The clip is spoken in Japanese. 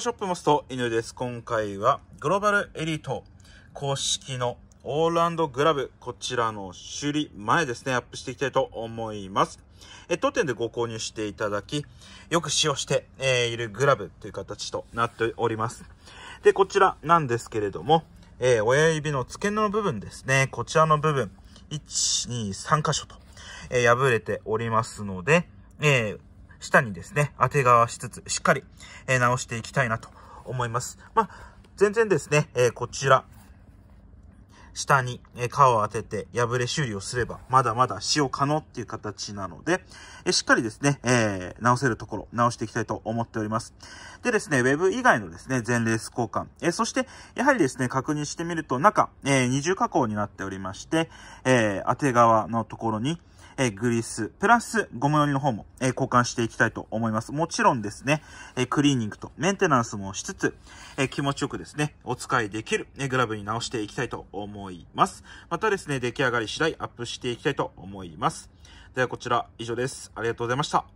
ショップモスト犬です。今回はグローバルエリート公式のオーランドグラブ、こちらの修理前ですね、アップしていきたいと思います。え当店でご購入していただき、よく使用して、え、いるグラブという形となっております。で、こちらなんですけれども、えー、親指の付け根の部分ですね、こちらの部分、1、2、3箇所と、えー、破れておりますので、えー、下にですね、当て側しつつ、しっかり、えー、直していきたいなと思います。まあ、全然ですね、えー、こちら、下に皮を当てて破れ修理をすれば、まだまだ使用可能っていう形なので、しっかりですね、えー、直せるところ、直していきたいと思っております。でですね、Web 以外のですね、全レース交換、えそして、やはりですね、確認してみると、中、えー、二重加工になっておりまして、えー、当て側のところに、えグリス、プラスゴムのりの方も、え交換していきたいと思います。もちろんですね、えクリーニングとメンテナンスもしつつ、え気持ちよくですね、お使いできる、えグラブに直していきたいと思思います。またですね、出来上がり次第アップしていきたいと思います。ではこちら以上です。ありがとうございました。